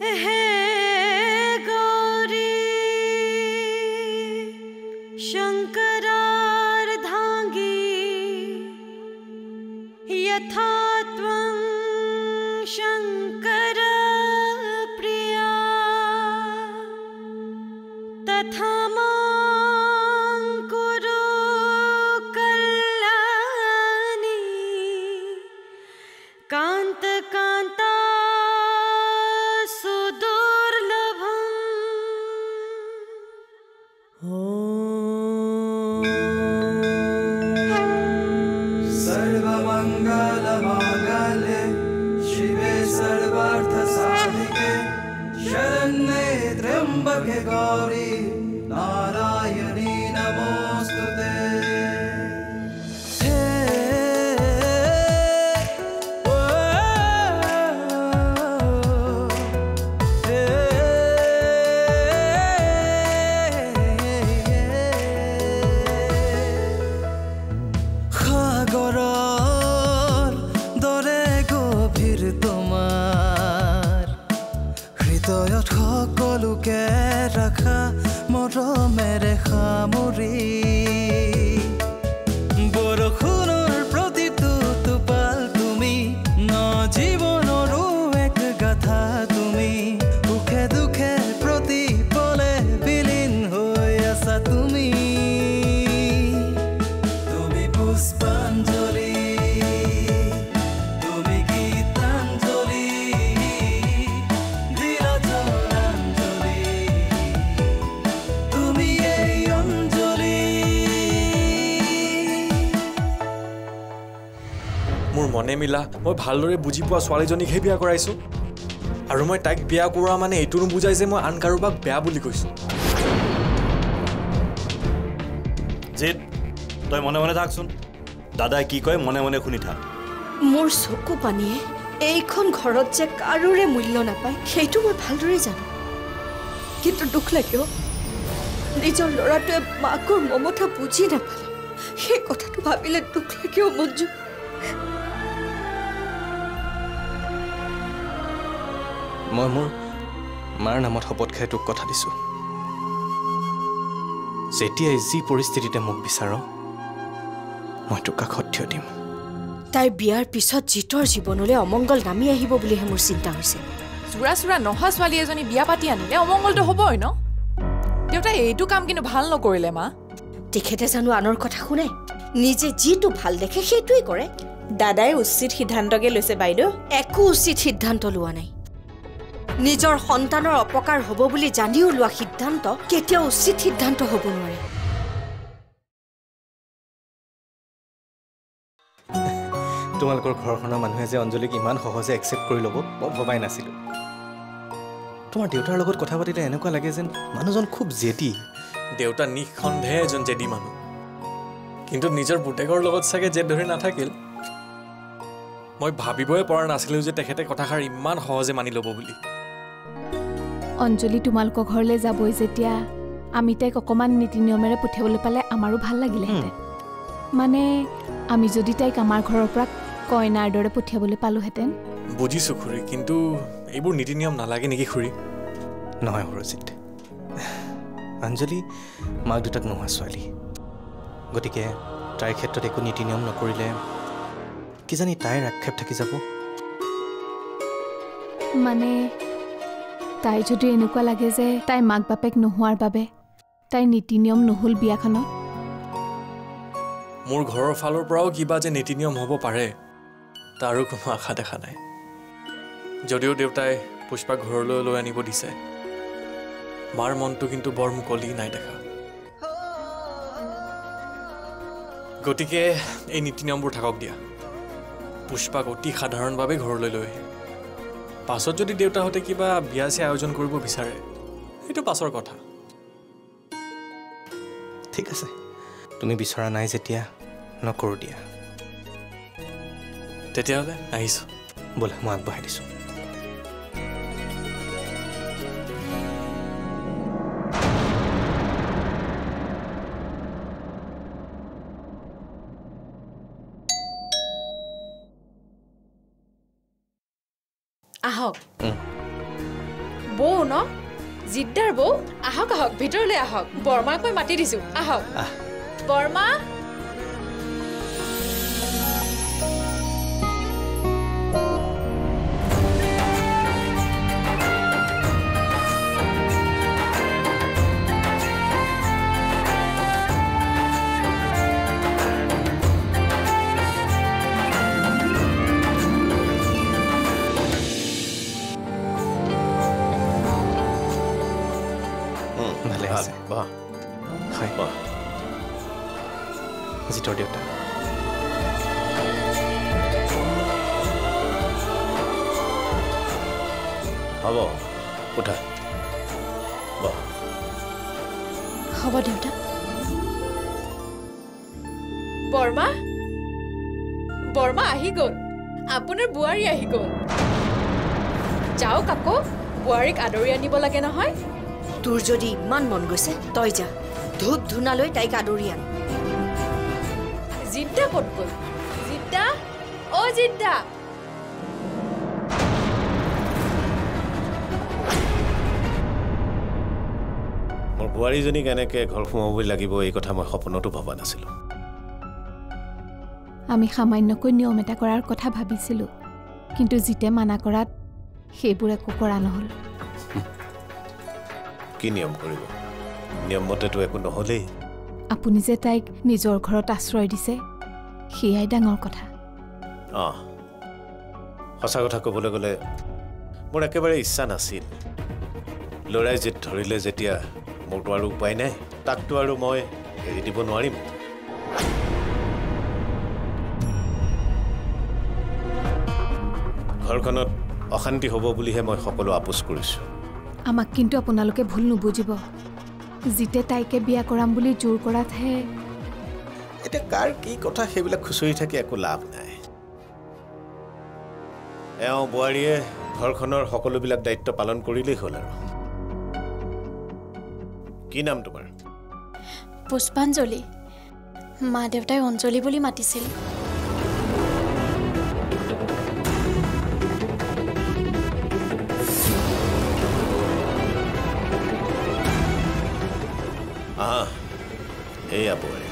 Hey, hey. মনে মিলা মই ভালদৰে বুজি পোৱা ছোৱালীজনীকহে বিয়া কৰাইছোঁ। আৰু মই তাইক বিয়া কৰোৱা মানে এইটো নুবুজাই যে মই আন কাৰোবাক বেয়া বুলি কৈছোঁ। জিত তই মনে মনে থাকচোন। দাদাই কি কয় মনে মনে শুনি থাক। মোৰ চকু পানীয়ে এইখন ঘৰত যে কাৰোৰে মূল্য নাপায় সেইটো মই ভালদৰে জানো। কিন্তু দুখ লাগিব নিজৰ ল'ৰাটোৱে মাকৰ মমতা বুজি নাপালে সেই কথাটো ভাবিলে দুখ লাগিব মঞ্জু। মই মোৰ মাৰ নামত শপত খাই তোক কথা দিছোঁ। যেতিয়াই যি পৰিস্থিতিতে মোক বিচাৰ মই তোক কাষত থিয় দিম। তাইৰ বিয়াৰ পিছত জিতৰ জীৱনলৈ অমংগল নামি আহিব বুলিহে মোৰ চিন্তা হৈছে। চোৰা চোৰা নহা ছোৱালী এজনী বিয়া পাতি আনিলে অমংগলটো হ'বই ন? দেউতাই এইটো কাম কিন্তু ভাল নকৰিলে মা। তেখেতে জানো আনৰ কথা শুনে? নিজে যিটো ভাল দেখে সেইটোৱেই কৰে। দাদাই উচিত সিদ্ধান্তকে লৈছে বাইদেউ। একো উচিত সিদ্ধান্ত লোৱা নাই। নিজৰ সন্তানৰ অপকাৰ হ'ব বুলি জানিও লোৱা সিদ্ধান্ত কেতিয়াও উচিত সিদ্ধান্ত হ'ব নোৱাৰে। তোমালোকৰ ঘৰখনৰ মানুহে যে অঞ্জলিক ইমান সহজে একচেপ্ট কৰি ল'ব মই ভবাই নাছিলোঁ। তোমাৰ দেউতাৰ লগত কথা পাতিলে এনেকুৱা লাগে যেন মানুহজন খুব জেদী। দেউতা নিঃসন্দেহে এজন জেদী মানুহ। কিন্তু নিজৰ পুতেকৰ লগত চাগে জেদ ধৰি নাথাকিল। মই ভাবিবই পৰা নাছিলোঁ যে তেখেতে কথাষাৰ ইমান সহজে মানি ল'ব বুলি। অঞ্জলি তোমালোকৰ ঘৰলৈ যাবই যেতিয়া। আমি তাইক অকণমান নীতি নিয়মেৰে পঠিয়াবলৈ পালে আমাৰো ভাল লাগিলেহেঁতেন। মানে আমি যদি তাইক আমাৰ ঘৰৰ পৰা কইনাৰ দৰে পঠিয়াবলৈ পালোহেঁতেন। বুজিছোঁ খুৰী কিন্তু এইবোৰ নীতি নিয়ম নালাগে নেকি খুৰী? নহয় সুৰজিত। অঞ্জলি মাক দেউতাক নোহোৱা ছোৱালী। গতিকে তাইৰ ক্ষেত্ৰত একো নীতি নিয়ম নকৰিলে কিজানি তাইৰ আক্ষেপ থাকি যাব? মানে তাই যদি এনেকুৱা লাগে যে তাই মাক বাপেক নোহোৱাৰ বাবে তাইৰ নীতি নিয়ম নহ'ল বিয়াখনত? মোৰ ঘৰৰ ফালৰ পৰাও কিবা যে নীতি নিয়ম হ'ব পাৰে তাৰো কোনো আশা দেখা নাই। যদিও দেউতাই পুষ্পাক ঘৰলৈ লৈ আনিব দিছে মাৰ মনটো কিন্তু বৰ মুকলি নাই দেখা। গতিকে এই নীতি নিয়মবোৰ থাকক দিয়া। পুষ্পাক অতি সাধাৰণভাৱে ঘৰলৈ লৈ আহিম পাছত যদি দেউতাহঁতে কিবা বিয়া চিয়া আয়োজন কৰিব বিচাৰে সেইটো পাছৰ কথা। ঠিক আছে। তুমি বিচৰা নাই যেতিয়া নকৰোঁ দিয়া। তেতিয়াহ'লে আহিছোঁ। ব'লা মই আগবঢ়াই দিছোঁ। আহক। বৌ ন জিদ্দাৰ বৌ আহক আহক ভিতৰলৈ আহক বৰমাক মই মাতি দিছো আহক আহ। বৰমা জিতৰ দেউতা হ'ব উঠা হ'ব দেউতা বৰমা বৰমা আহি গ'ল আপোনাৰ বোৱাৰী আহি গ'ল যাওক আকৌ বোৱাৰীক আদৰি আনিব লাগে নহয় তোৰ যদি ইমান মন গৈছে তই যা ধূপ ধূনালৈ তাইক আদৰি আন জিদ্দা ক'ত গ'ল? জিদ্দা? অ' জিদ্দা। মোৰ বোৱাৰীজনীক এনেকৈ ঘৰ সোমাবই লাগিব এই কথা মই সপোনতো ভবা নাছিলোঁ। আমি সামান্যকৈ নিয়ম এটা কৰাৰ কথা ভাবিছিলোঁ কিন্তু জিতে মানা কৰাত সেইবোৰ একো কৰা নহ'ল। কি নিয়ম কৰিব? নিয়ম মতেতো একো নহ'লেই। আপুনি যে তাইক নিজৰ ঘৰত আশ্ৰয় দিছে সেয়াই ডাঙৰ কথা। অঁ সঁচা কথা ক'বলৈ গ'লে মোৰ একেবাৰে ইচ্ছা নাছিল। ল'ৰাই জিদ ধৰিলে যেতিয়া মোৰতো আৰু উপায় নাই তাকতো আৰু মই এৰি দিব নোৱাৰিম। ঘৰখনত অশান্তি হ'ব বুলিহে মই সকলো আপোচ কৰিছোঁ। আমাক কিন্তু আপোনালোকে ভুল নুবুজিব। জিতে তাইকে বিয়া কৰাম বুলি জোৰ কৰাতহে। এতিয়া কাৰ কি কথা সেইবিলাক খুচৰি থাকি একো লাভ নাই। এওঁ বোৱাৰীয়ে ঘৰখনৰ সকলোবিলাক দায়িত্ব পালন কৰিলেই হ'ল আৰু। কি নাম তোমাৰ? পুষ্পাঞ্জলি। মা দেউতাই অঞ্জলি বুলি মাতিছিল। এইয়া বোৱাৰী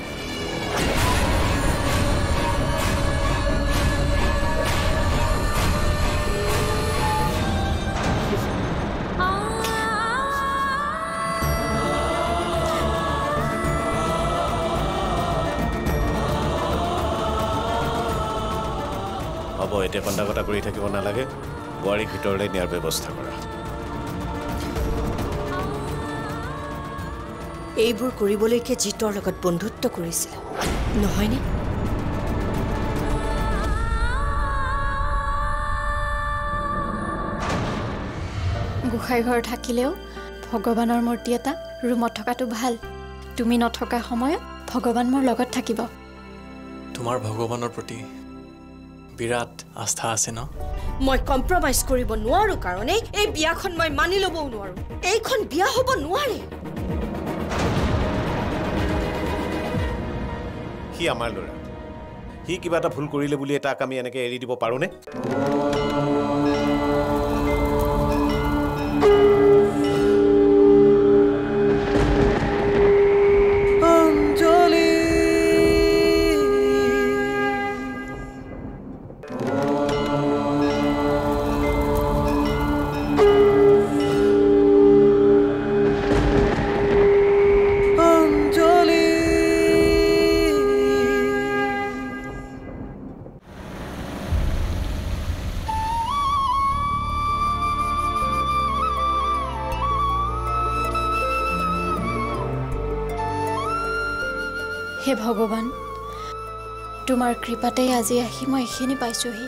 হ'ব এতিয়া কন্দা কটা কৰি থাকিব নালাগে। বোৱাৰীক ভিতৰলৈ নিয়াৰ ব্যৱস্থা কৰা। এইবোৰ কৰিবলৈকে জিতৰ লগত বন্ধুত্ব কৰিছিল। নহয়নে? গোসাঁই ঘৰ থাকিলেও ভগৱানৰ মূৰ্তি এটা ৰুমত থকাটো ভাল। তুমি নথকা সময়ত ভগৱান মোৰ লগত থাকিব। তোমাৰ ভগৱানৰ প্ৰতি বিৰাট আস্থা আছে ন? মই কম্প্ৰমাইজ কৰিব নোৱাৰো কাৰণে এই বিয়াখন মই মানি ল'বও নোৱাৰো। এইখন বিয়া হ'ব নোৱাৰে। আমাৰ ল'ৰা। সি কিবা এটা ভুল কৰিলে বুলি তাক আমি এনেকৈ এৰি দিব পাৰোঁনে? হে ভগৱান তোমাৰ কৃপাতেই আজি আহি মই এইখিনি পাইছোঁহি।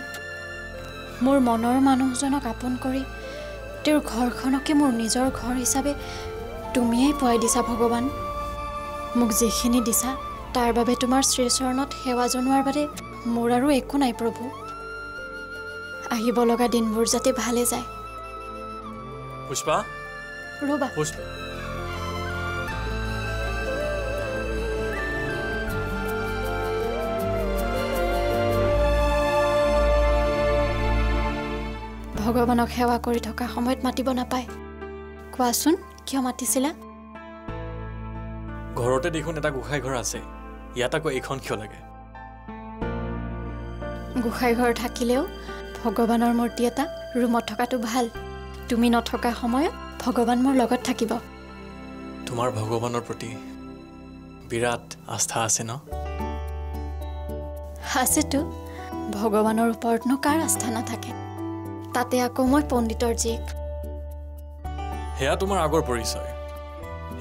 মোৰ মনৰ মানুহজনক আপোন কৰি তেওঁৰ ঘৰখনকে মোৰ নিজৰ ঘৰ হিচাপে তুমিয়েই পোৱাই দিছা ভগৱান। মোক যিখিনি দিছা তাৰ বাবে তোমাৰ শ্ৰীচৰণত সেৱা জনোৱাৰ বাদে মোৰ আৰু একো নাই প্ৰভু। আহিব লগা দিনবোৰ যাতে ভালে যায়। পুষ্পা? ৰ'বা। ভগৱানক সেৱা কৰি থকা সময়ত মাতিব নাপায়। কোৱাচোন কিয় মাতিছিলা? ঘৰতে দেখোন এটা গোসাঁই ঘৰ আছে। ইয়াত আকৌ এইখন কিয় লাগে? গোসাঁই ঘৰ থাকিলেও ভগৱানৰ মূৰ্তি এটা ৰুমত থকাটো ভাল। তুমি নথকা সময়ত ভগৱান মোৰ লগত থাকিব। তোমাৰ ভগৱানৰ প্ৰতি বিৰাট আস্থা আছে ন? আছেতো। ভগৱানৰ ওপৰতনো কাৰ আস্থা নাথাকে? তাতে আকৌ মই পণ্ডিতৰ জীয়েক সেয়া তোমাৰ আগৰ পৰিচয়।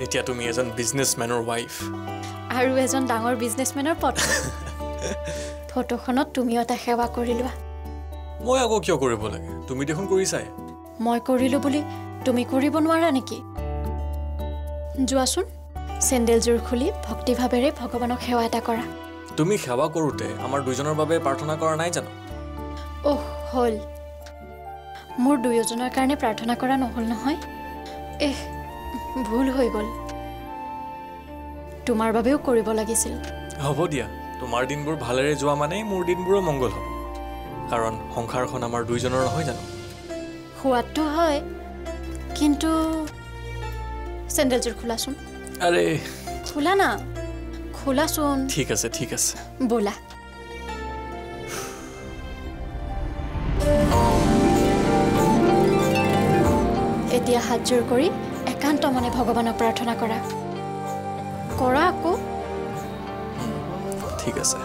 এতিয়া তুমি এজন বিজনেছমেনৰ ৱাইফ আৰু এজন ডাঙৰ বিজনেছমেনৰ পত্নী। ফটোখনত তুমিও এটা সেৱা কৰি লোৱা। মই আকৌ কিয় কৰিব লাগে? তুমি দেখোন কৰিছাই। মই কৰিলোঁ বুলি তুমি কৰিব নোৱাৰা নেকি? যোৱাচোন চেণ্ডেলযোৰ খুলি ভক্তিভাৱেৰে ভগৱানক সেৱা এটা কৰা। তুমি সেৱা কৰোঁতে আমাৰ দুইজনৰ বাবে প্ৰাৰ্থনা কৰা নাই জানো? অহ হ'ল। মোৰ দুয়োজনৰ কাৰণে প্ৰাৰ্থনা কৰা নহ'ল নহয়। এহ ভুল হৈ গ'ল। তোমাৰ বাবেও কৰিব লাগিছিল। হ'ব দিয়া তোমাৰ দিনবোৰ ভালেৰে যোৱা মানেই মোৰ দিনবোৰো মংগল হ'ব। কাৰণ সংসাৰখন আমাৰ দুইজনৰ নহয় জানো? সোৱাদটো হয় কিন্তু চেণ্ডেলযোৰ খোলাচোন। আৰে। খোলা না? খোলাচোন। ঠিক আছে ঠিক আছে। ব'লা। হাতযোৰ কৰি একান্ত মনে ভগৱানক প্ৰাৰ্থনা কৰা। কৰা আকৌ। ঠিক আছে।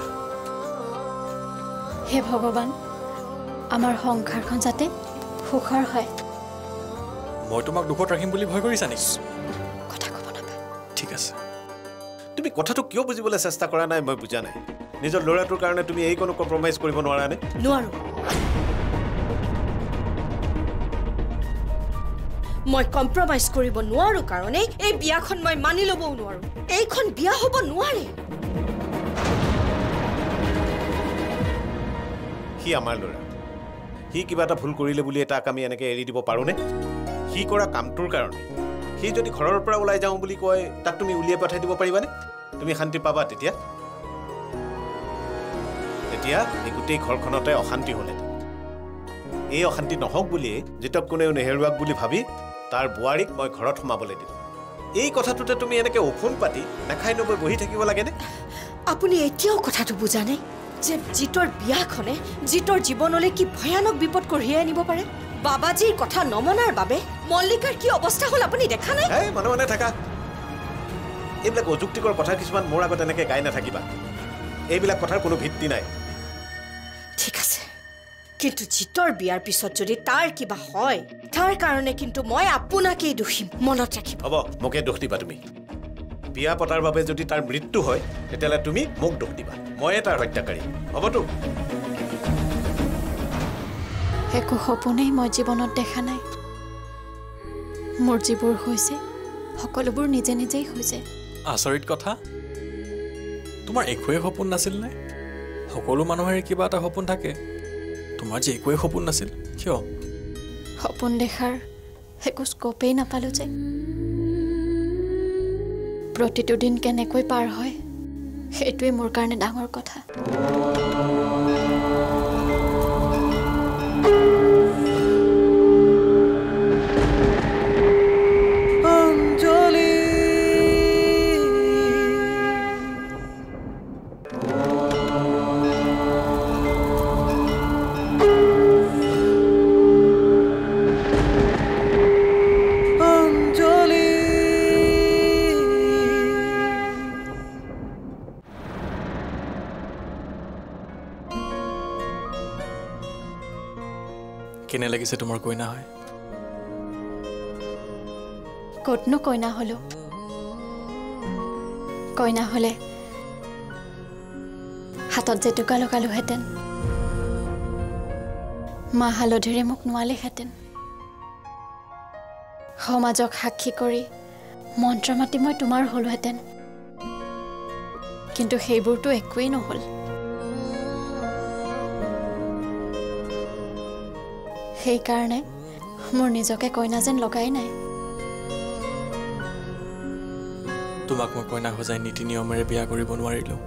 হে ভগৱান আমাৰ সংসাৰখন যাতে সুখৰ হয়। মই তোমাক দুখত ৰাখিম বুলি ভয় কৰিছা নেকি? কথা ক'ব নাপায় ঠিক আছে। তুমি কথাটো কিয় বুজিবলৈ চেষ্টা কৰা নাই মই বুজা নাই। নিজৰ ল'ৰাটোৰ কাৰণে তুমি এই কোনো কম্প্ৰমাইজ কৰিব নোৱাৰানে? নোৱাৰো। মই কম্প্ৰমাইজ কৰিব নোৱাৰো কাৰণেই এই বিয়াখন মই মানি ল'বও নোৱাৰো। এইখন বিয়া হ'ব নোৱাৰে। সি আমাৰ ল'ৰা। সি কিবা এটা ভুল কৰিলে বুলি তাক আমি এনেকৈ এৰি দিব পাৰোঁনে? সি কৰা কামটোৰ কাৰণে। সি যদি ঘৰৰ পৰা ওলাই যাওঁ বুলি কয় তাক তুমি উলিয়াই পঠাই দিব পাৰিবানে? তুমি শান্তি পাবা তেতিয়া। তেতিয়া এই গোটেই ঘৰখনতে অশান্তি হ'লহেঁতেন এই অশান্তি নহওক বুলিয়ে যিটোক কোনেও নেহেৰুৱাক বুলি ভাবি তাৰ বোৱাৰীক মই ঘৰত সোমাবলৈ দিলোঁ। এই কথাটোতে তুমি এনেকৈ ওফোন পাতি নাখাই নবৈ বহি থাকিব লাগেনে? আপুনি এতিয়াও কথাটো বুজা নাই যে জিতৰ বিয়াখনে জিতৰ জীৱনলৈ কি ভয়ানক বিপদ কঢ়িয়াই আনিব পাৰে? বাবাজীৰ কথা নমনাৰ বাবে মল্লিকাৰ কি অৱস্থা হ'ল আপুনি দেখা নাই? মনে মনে থাকা। এইবিলাক অযুক্তিকৰ কথা কিছুমান মোৰ আগত এনেকৈ গাই নাথাকিবা। এইবিলাক কথাৰ কোনো ভিত্তি নাই। ঠিক আছে। কিন্তু জিতৰ বিয়াৰ পিছত যদি তাৰ কিবা হয় তাৰ কাৰণে কিন্তু মই আপোনাকেই দোষিম। মনত ৰাখিব। হ'ব মোকে দোষ দিবা তুমি। বিয়া পতাৰ বাবে যদি তাৰ মৃত্যু হয় তেতিয়াহ'লে তুমি মোক দোষ দিবা। ময়ে তাৰ হত্যাকাৰী হ'বতো? একো সপোনেই মই জীৱনত দেখা নাই। মোৰ যিবোৰ হৈছে সকলোবোৰ নিজে নিজেই হৈছে। আচৰিত কথা? তোমাৰ একোৱেই সপোন নাছিল নে? সকলো মানুহৰে কিবা এটা সপোন থাকে। তোমাৰ যে একোৱেই সপোন নাছিল কিয়? সপোন দেখাৰ একো স্ক'পেই নাপালোঁ যে। প্ৰতিটো দিন কেনেকৈ পাৰ হয় সেইটোৱে মোৰ কাৰণে ডাঙৰ কথা। কেনে লাগিছে তোমাৰ কইনা হয়? ক'তনো কইনা হ'লো? কইনা হ'লে হাতত জেতুকা লগালোহেঁতেন। মাহ হালধিৰে মোক নোৱালেহেঁতেন। সমাজক সাক্ষী কৰি মন্ত্ৰ মাতি মই তোমাৰ হ'লোহেঁতেন। কিন্তু সেইবোৰতো একোৱেই নহ'ল। সেইকাৰণে মোৰ নিজকে কইনা যেন লগাই নাই। তোমাক মই কইনা সজাই নীতি নিয়মেৰে বিয়া কৰিব নোৱাৰিলোঁ।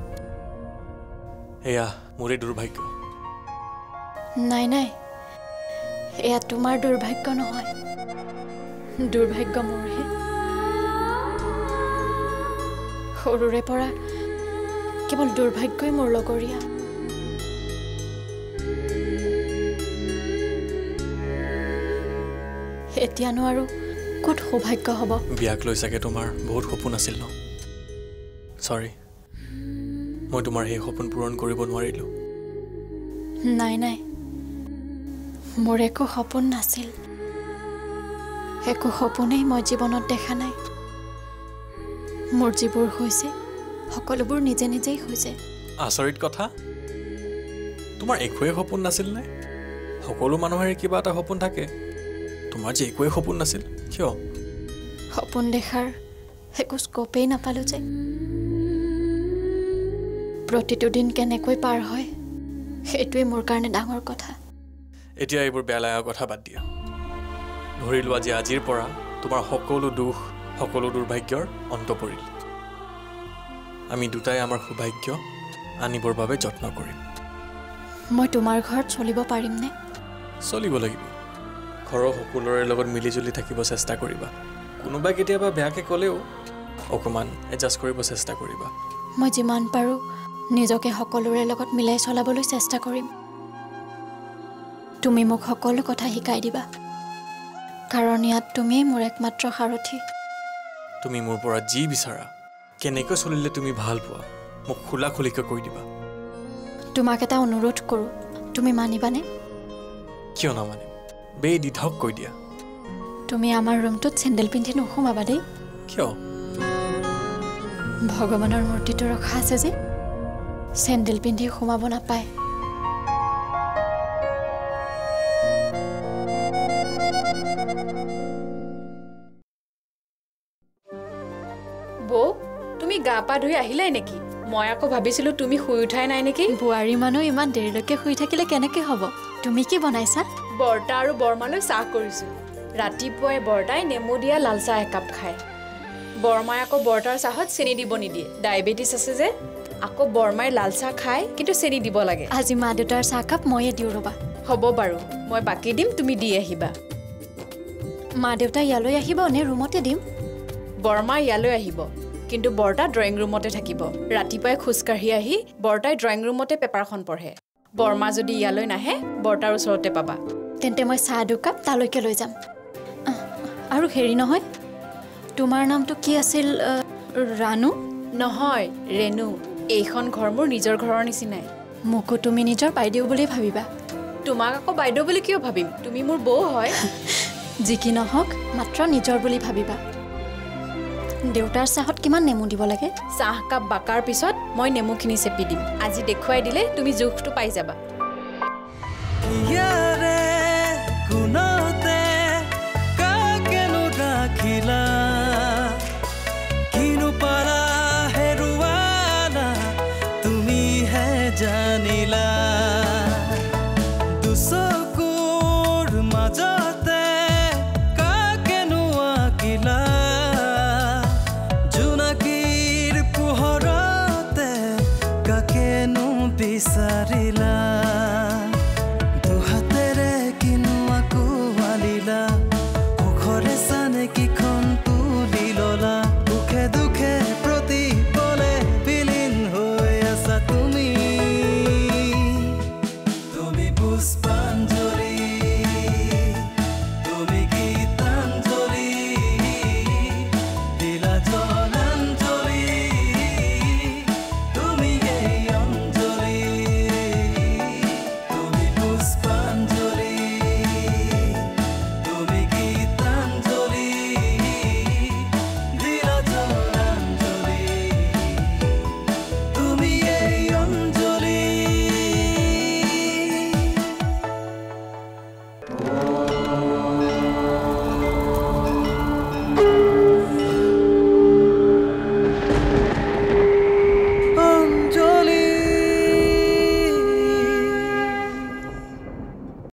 এয়া মোৰে দুৰ্ভাগ্য। নাই নাই। এয়া তোমাৰ দুৰ্ভাগ্য নহয়। দুৰ্ভাগ্য মোৰহে। সৰুৰে পৰা কেৱল দুৰ্ভাগ্যই মোৰ লগৰীয়া। এতিয়ানো আৰু ক'ত সৌভাগ্য হ'ব? বিয়াক লৈ চাগে তোমাৰ বহুত সপোন আছিল ন? চৰি মই তোমাৰ সেই সপোন পূৰণ কৰিব নোৱাৰিলোঁ। নাই নাই। মোৰ একো সপোন নাছিল। একো সপোনেই মই জীৱনত দেখা নাই। মোৰ যিবোৰ হৈছে সকলোবোৰ নিজে নিজেই হৈছে। আচৰিত কথা? তোমাৰ একোৱেই সপোন নাছিল নে? সকলো মানুহৰে কিবা এটা সপোন থাকে। তোমাৰ যে একোৱেই সপোন নাছিল কিয়? সপোন দেখাৰ একো স্ক'পেই নাপালোঁ যে। প্ৰতিটো দিন কেনেকৈ পাৰ হয় সেইটোৱে মোৰ কাৰণে ডাঙৰ কথা। এতিয়া এইবোৰ বেয়া লগা কথা বাদ দিয়া। ধৰি লোৱা যে আজিৰ পৰা তোমাৰ সকলো দুখ সকলো দুৰ্ভাগ্যৰ অন্ত পৰিল। আমি দুটাই আমাৰ সৌভাগ্য আনিবৰ বাবে যত্ন কৰিম। মই তোমাৰ ঘৰত চলিব পাৰিমনে? চলিব লাগিব। ঘৰৰ সকলোৰে লগত মিলিজুলি থাকিব চেষ্টা কৰিবা। কোনোবাই কেতিয়াবা বেয়াকৈ ক'লেও অকণমান এডজাষ্ট কৰিব চেষ্টা কৰিবা। মই যিমান পাৰোঁ নিজকে সকলোৰে লগত মিলাই চলাবলৈ চেষ্টা কৰিম। তুমি মোক সকলো কথা শিকাই দিবা। কাৰণ ইয়াত তুমিয়েই মোৰ একমাত্ৰ সাৰথি। তুমি মোৰ পৰা যি বিচাৰা কেনেকৈ চলিলে তুমি ভাল পোৱা মোক খোলা খুলিকৈ কৈ দিবা। তোমাক এটা অনুৰোধ কৰোঁ তুমি মানিবানে? কিয় নামানিম? বে দিধক কৈ দিয়া। তুমি আমাৰ ৰুমটোত চেণ্ডেল পিন্ধি নোসোমাবা দেই। কিয়? ভগৱানৰ মূৰ্তিটো ৰখা আছে যে চেণ্ডেল পিন্ধি সোমাব নাপায়। বৌ তুমি গা পা ধুই আহিলাই নেকি? মই আকৌ ভাবিছিলোঁ তুমি শুই উঠাই নাই নেকি? বোৱাৰী মানুহ ইমান দেৰিলৈকে শুই থাকিলে কেনেকৈ হ'ব? তুমি কি বনাইছা? বৰ্তা আৰু বৰমালৈ চাহ কৰিছোঁ ৰাতিপুৱাই বৰ্তাই নেমু দিয়া লাল চাহ একাপ খায়। বৰমাই আকৌ বৰ্তাৰ চাহত চেনি দিব নিদিয়ে। ডায়েবেটিছ আছে যে। আকৌ বৰমাই লাল চাহ খায় কিন্তু চেনি দিব লাগে। আজি মা দেউতাৰ চাহকাপ ময়ে দিওঁ ৰ'বা। হ'ব বাৰু। মই বাকী দিম তুমি দি আহিবা। মা দেউতা ইয়ালৈ আহিব নে ৰুমতে দিম? বৰমা ইয়ালৈ আহিব। কিন্তু বৰ্তা ড্ৰয়িং ৰুমতে থাকিব। ৰাতিপুৱাই খোজকাঢ়ি আহি বৰ্তাই ড্ৰয়িং ৰুমতে পেপাৰখন পঢ়ে। বৰমা যদি ইয়ালৈ নাহে বৰ্তাৰ ওচৰতে পাবা। তেন্তে মই চাহ দুকাপ তালৈকে লৈ যাম। আৰু হেৰি নহয় তোমাৰ নামটো কি আছিল ৰাণু? নহয় ৰেণু। এইখন ঘৰ মোৰ নিজৰ ঘৰৰ নিচিনাই। মোকো তুমি নিজৰ বাইদেউ বুলি ভাবিবা। তোমাক আকৌ বাইদেউ বুলি কিয় ভাবিম? তুমি মোৰ বৌ হয়। যি কি নহওক মাত্ৰ নিজৰ বুলি ভাবিবা। দেউতাৰ চাহত কিমান নেমু দিব লাগে? চাহকাপ বাকাৰ পিছত মই নেমুখিনি চেপি দিম। আজি দেখুৱাই দিলে তুমি জোখটো পাই যাবা।